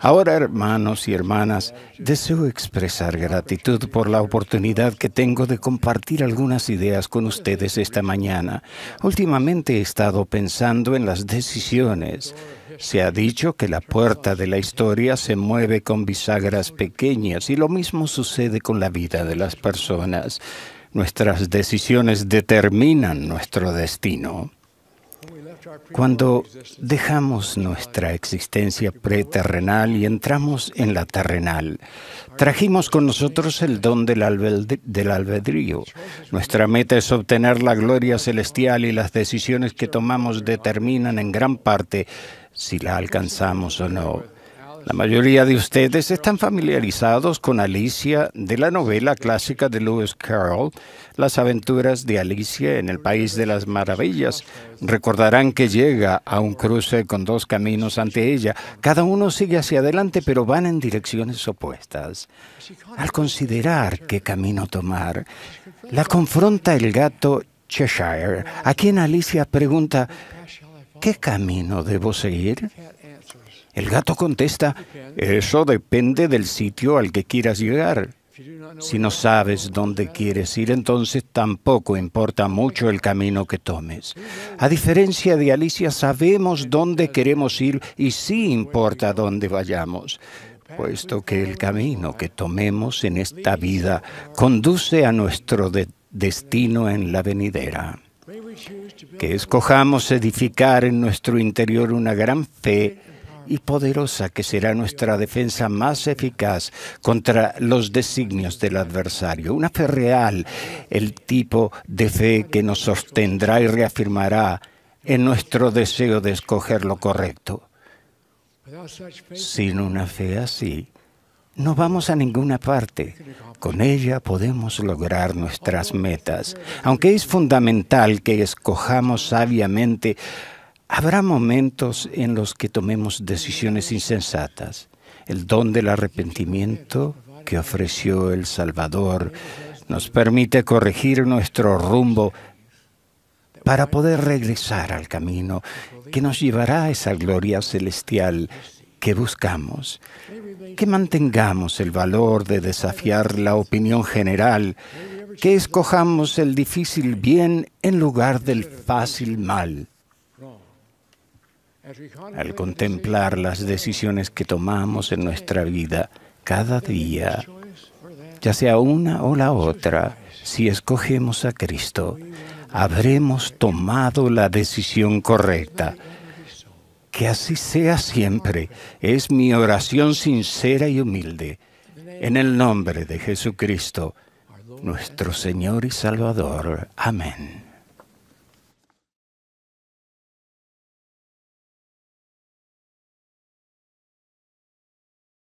Ahora, hermanos y hermanas, deseo expresar gratitud por la oportunidad que tengo de compartir algunas ideas con ustedes esta mañana. Últimamente he estado pensando en las decisiones. Se ha dicho que la puerta de la historia se mueve con bisagras pequeñas y lo mismo sucede con la vida de las personas. Nuestras decisiones determinan nuestro destino. Cuando dejamos nuestra existencia preterrenal y entramos en la terrenal, trajimos con nosotros el don del, albedrío. Nuestra meta es obtener la gloria celestial y las decisiones que tomamos determinan en gran parte si la alcanzamos o no. La mayoría de ustedes están familiarizados con Alicia de la novela clásica de Lewis Carroll, Las aventuras de Alicia en el País de las Maravillas. Recordarán que llega a un cruce con dos caminos ante ella. Cada uno sigue hacia adelante, pero van en direcciones opuestas. Al considerar qué camino tomar, la confronta el gato Cheshire, a quien Alicia pregunta, ¿qué camino debo seguir? El gato contesta, eso depende del sitio al que quieras llegar. Si no sabes dónde quieres ir, entonces tampoco importa mucho el camino que tomes. A diferencia de Alicia, sabemos dónde queremos ir y sí importa dónde vayamos, puesto que el camino que tomemos en esta vida conduce a nuestro destino en la venidera. Que escojamos edificar en nuestro interior una gran fe y poderosa que será nuestra defensa más eficaz contra los designios del adversario. Una fe real, el tipo de fe que nos sostendrá y reafirmará en nuestro deseo de escoger lo correcto. Sin una fe así, no vamos a ninguna parte. Con ella podemos lograr nuestras metas. Aunque es fundamental que escojamos sabiamente Habrá momentos en los que tomemos decisiones insensatas. El don del arrepentimiento que ofreció el Salvador nos permite corregir nuestro rumbo para poder regresar al camino que nos llevará a esa gloria celestial que buscamos. Que mantengamos el valor de desafiar la opinión general, que escojamos el difícil bien en lugar del fácil mal al contemplar las decisiones que tomamos en nuestra vida cada día, ya sea una o la otra, si escogemos a Cristo, habremos tomado la decisión correcta. Que así sea siempre, es mi oración sincera y humilde. En el nombre de Jesucristo, nuestro Señor y Salvador. Amén.